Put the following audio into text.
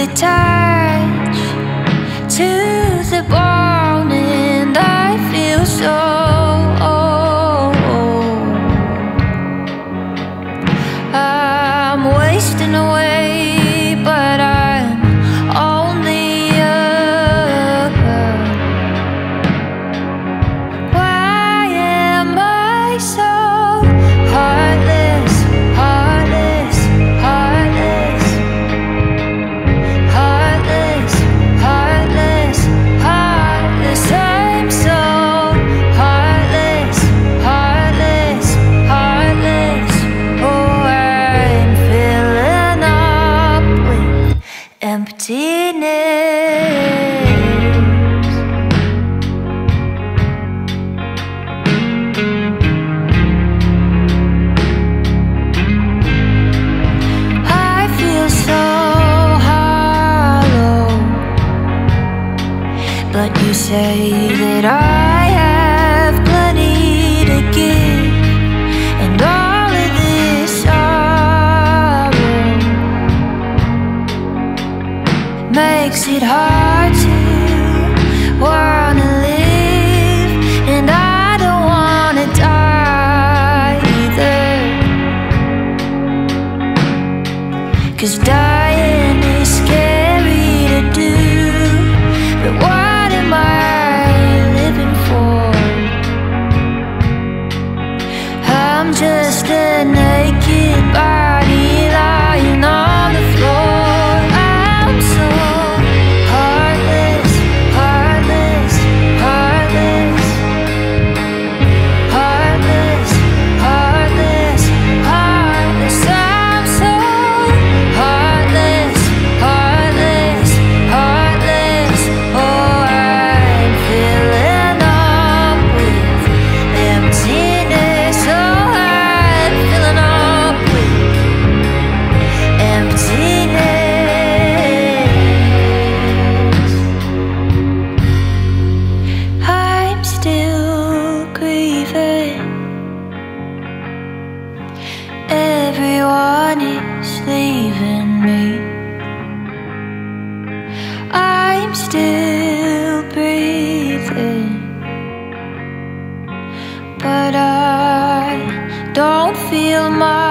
the touch, to the bone, and I feel so. I'm wasting away, but you say that I have plenty to give, and all of this sorrow makes it hard to wanna live, and I don't wanna die either. Cause dying I'm just a naked body still breathing, but I don't feel my.